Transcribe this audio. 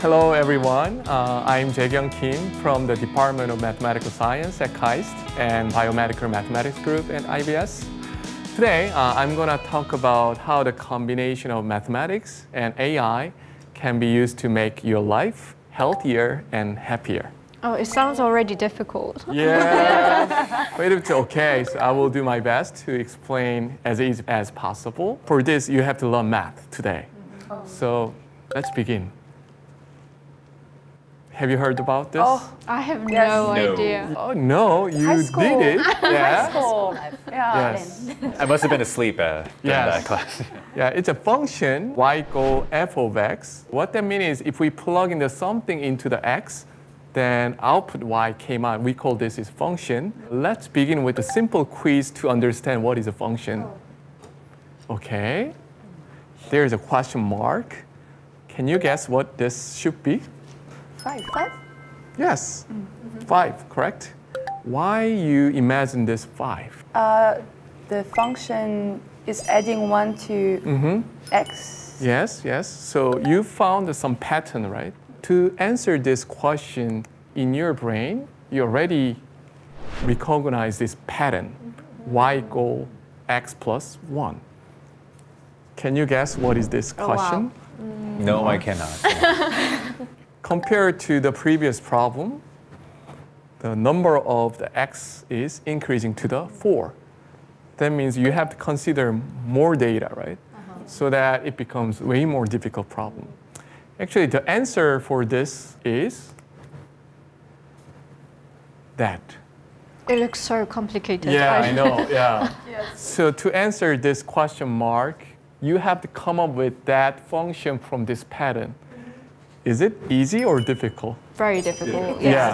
Hello, everyone. Uh, I'm Jae Kyoung Kim from the Department of Mathematical Science at KAIST and Biomedical Mathematics Group at IBS. Today, uh, I'm going to talk about how the combination of mathematics and AI can be used to make your life healthier and happier. Oh, it sounds already difficult. Yeah, but it's okay. So I will do my best to explain as easy as possible. For this, you have to learn math today. So let's begin. Have you heard about this? Oh, I have Yes. no, No. idea. Oh, no, you High school. did it. Yeah. cool. Yeah. Yes. I must have been asleep uh, during Yes. that class. Yeah, it's a function y equal f of x. What that means is if we plug in the something into the x, then output y came out. We call this is function. Let's begin with a simple quiz to understand what is a function. Okay. There's a question mark. Can you guess what this should be? Five. Five? Yes. Five, correct? Why you imagine this five? Uh, the function is adding one to Mm-hmm. x. Yes, yes. So you found some pattern, right? To answer this question in your brain, you already recognize this pattern. Y equal x plus 1. Can you guess what is this Oh, wow. question? No, I cannot. Compared to the previous problem, the number of the x is increasing to the 4. That means you have to consider more data, right? Uh-huh. So that it becomes way more difficult problem. Actually, the answer for this is that. It looks so complicated. Yeah, I know. Yeah. So to answer this question mark, you have to come up with that function from this pattern. Is it easy or difficult? Very difficult. Yeah.